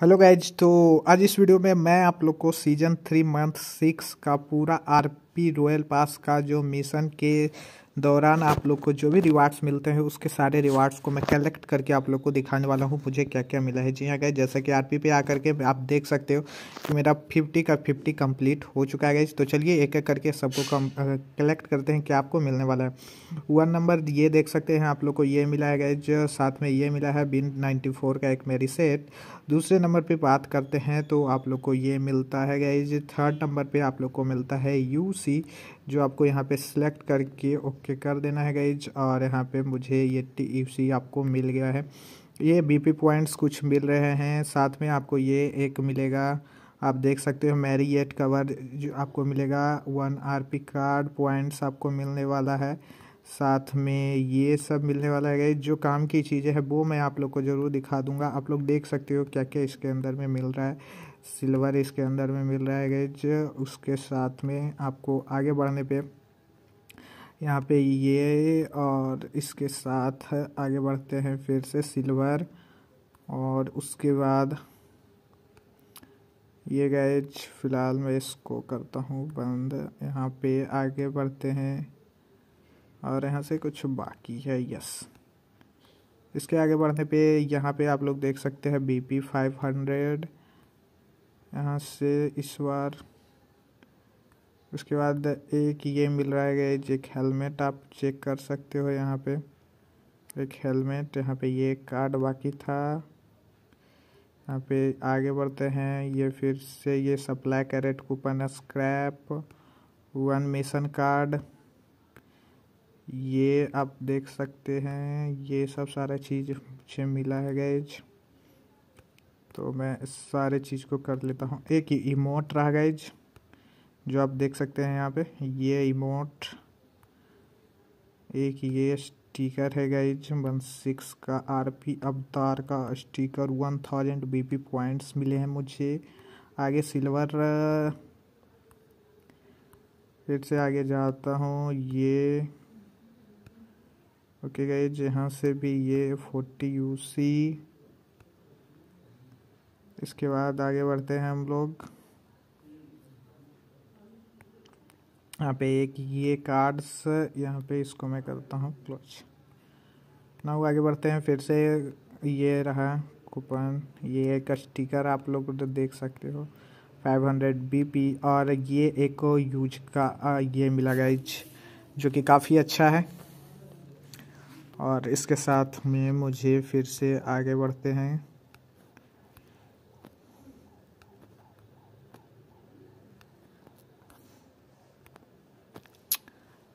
Hello guys तो आज इस वीडियो में मैं आप लोग को सीज़न थ्री मंथ सिक्स का पूरा आरपी रॉयल पास का जो मिशन के दौरान आप लोग को जो भी रिवार्ड्स मिलते हैं, उसके सारे रिवार्ड्स को मैं कलेक्ट करके आप लोग को दिखाने वाला हूँ। मुझे क्या क्या मिला है? जी हाँ गए जैसे कि आरपी पे आकर के आप देख सकते हो कि मेरा फिफ्टी का फिफ्टी कंप्लीट हो चुका है तो चलिए एक एक करके सबको कलेक्ट करते हैं क्या आपको मिलने वाला है। वन नंबर ये देख सकते हैं आप लोग को, ये मिला है गई साथ में ये मिला है बिन नाइन्टी का एक मेरी सेट दूसरे नंबर पर बात करते हैं तो आप लोग को ये मिलता है गाइज़ थर्ड नंबर पर आप लोग को मिलता है यू सी, जो आपको यहाँ पे सिलेक्ट करके ओके कर देना है गाइज़ और यहाँ पे मुझे ये टी सी आपको मिल गया है। ये बीपी पॉइंट्स कुछ मिल रहे हैं। साथ में आपको ये एक मिलेगा। आप देख सकते हो मैरी एट कवर जो आपको मिलेगा। One R P card points आपको मिलने वाला है। साथ में ये सब मिलने वाला है जो काम की चीज़ें हैं, वो मैं आप लोग को ज़रूर दिखा दूँगा। आप लोग देख सकते हो क्या क्या इसके अंदर में मिल रहा है। सिल्वर इसके अंदर में मिल रहा है गैज। उसके साथ में आपको आगे बढ़ने पे यहाँ पे ये और इसके साथ आगे बढ़ते हैं फिर से सिल्वर और उसके बाद ये गैज फ़िलहाल मैं इसको करता हूँ बंद। यहाँ पे आगे बढ़ते हैं और यहाँ से कुछ बाकी है, यस। इसके आगे बढ़ने पे यहाँ पे आप लोग देख सकते हैं बी पी फाइव हंड्रेड यहाँ से इस बार। उसके बाद एक ये मिल रहा है एक हेलमेट आप चेक कर सकते हो यहाँ पे। एक हेलमेट, यहाँ पे ये कार्ड बाकी था। यहाँ पे आगे बढ़ते हैं, ये फिर से ये supply crate coupon scrap, one mission card. ये आप देख सकते हैं, ये सब सारा चीज़ मुझे मिला है गैज तो मैं इस सारे चीज़ को कर लेता हूँ। एक ही इमोट रहा गैज जो आप देख सकते हैं यहाँ पे, ये इमोट एक ये स्टिकर है गैज वन सिक्स का आरपी अवतार का sticker one thousand BP points मिले हैं मुझे। आगे सिल्वर फिर से आगे जाता हूँ, ये ओके गाइज़ यहाँ से भी ये फोर्टी यू सी इसके बाद आगे बढ़ते हैं हम लोग। यहाँ पे एक ये कार्ड्स यहाँ पे इसको मैं करता हूँ क्लोज ना आगे बढ़ते हैं, फिर से ये रहा कूपन ये एक स्टिकर आप लोग देख सकते हो। 500 बीपी और ये एक यूज़ का ये मिला गाइज़ जो कि काफ़ी अच्छा है। और इसके साथ में मुझे फिर से आगे बढ़ते हैं।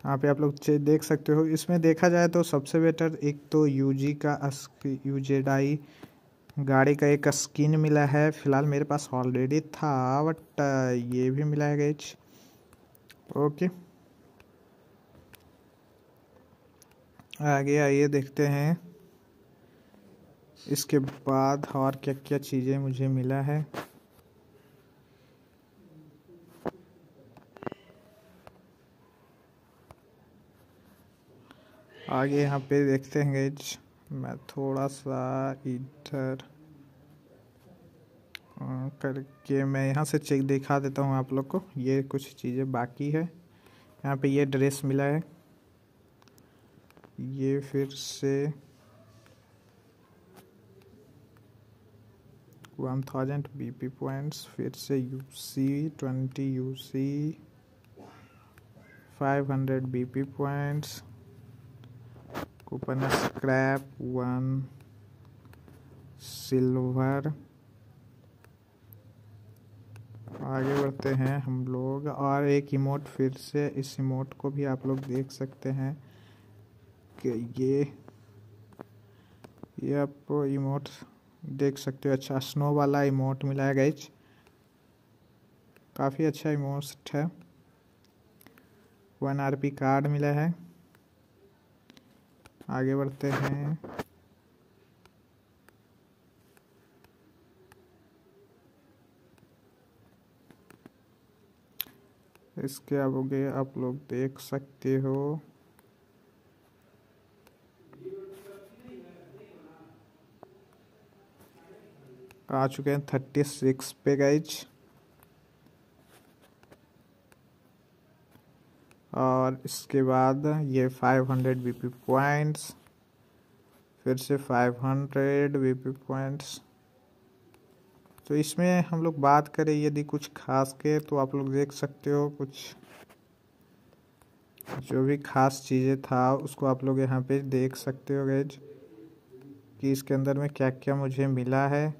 यहाँ पे आप लोग देख सकते हो। इसमें देखा जाए तो सबसे बेटर एक तो यूजी का यूजेडाई गाड़ी का एक स्किन मिला है। फ़िलहाल मेरे पास ऑलरेडी था बट ये भी मिला है गैच ओके आगे आइए देखते हैं। इसके बाद और क्या क्या चीज़ें मुझे मिला है। आगे यहाँ पे देखते हैं गैज मैं थोड़ा सा इधर करके मैं यहाँ से चेक दिखा देता हूँ आप लोग को, ये कुछ चीज़ें बाकी है। यहाँ पे ये ड्रेस मिला है। ये फिर से one thousand B P points फिर से U C twenty U C five hundred B P points coupon scrap one silver आगे बढ़ते हैं हम लोग। और एक इमोट फिर से, इस इमोट को भी आप लोग देख सकते हैं कि ये ये आप इमोट देख सकते हो। अच्छा स्नो वाला इमोट मिला है गाइज़ काफ़ी अच्छा इमोट है। वन आर पी कार्ड मिला है। आगे बढ़ते हैं। इसके आगे आप लोग देख सकते हो। आ चुके हैं थर्टी सिक्स पे गाइज़ और इसके बाद ये five hundred B P points फिर से five hundred B P points तो इसमें हम लोग बात करें, यदि कुछ खास के तो आप लोग देख सकते हो कुछ, जो भी खास चीज़ें था, उसको आप लोग यहाँ पे देख सकते हो गैज कि इसके अंदर में क्या क्या मुझे मिला है।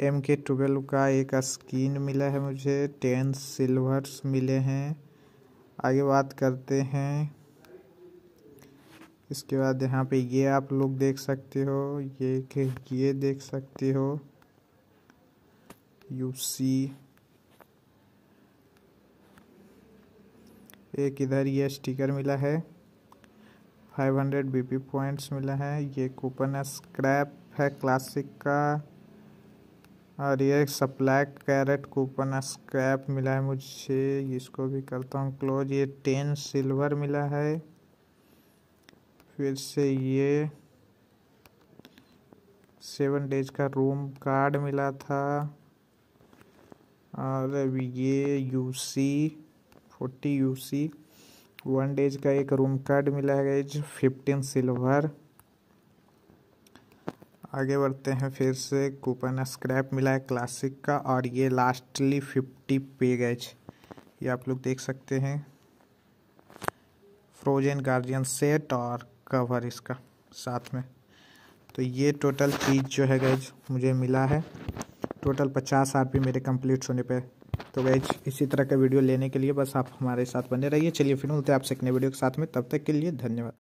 एम के ट्वेल्व का एक स्किन मिला है मुझे टेन सिल्वर्स मिले हैं। आगे बात करते हैं। इसके बाद यहाँ पे ये आप लोग देख सकते हो, ये ये देख सकते हो। यू सी एक इधर ये स्टिकर मिला है। 500 बीपी पॉइंट्स मिला है। ये कूपन है स्क्रैप है क्लासिक का। और ये सप्लाई कैरेट कूपन स्क्रैप मिला है मुझे, इसको भी करता हूँ क्लोज। ये टेन सिल्वर मिला है। फिर से ये सेवन डेज़ का रूम कार्ड मिला था। और ये U C forty U C one days का एक रूम कार्ड मिला है फिफ्टीन सिल्वर। आगे बढ़ते हैं, फिर से कूपन स्क्रैप मिला है क्लासिक का, और ये लास्टली फिफ्टी पे गैज ये आप लोग देख सकते हैं। फ्रोजन गार्जियन सेट और कवर इसका साथ में। तो ये टोटल चीज़ जो है गैज मुझे मिला है। टोटल पचास आर मेरे कंप्लीट होने पे। तो गैज इसी तरह का वीडियो लेने के लिए बस आप हमारे साथ बने रहिए। चलिए फिर मिलते हैं आपसे नए वीडियो के साथ में। तब तक के लिए धन्यवाद।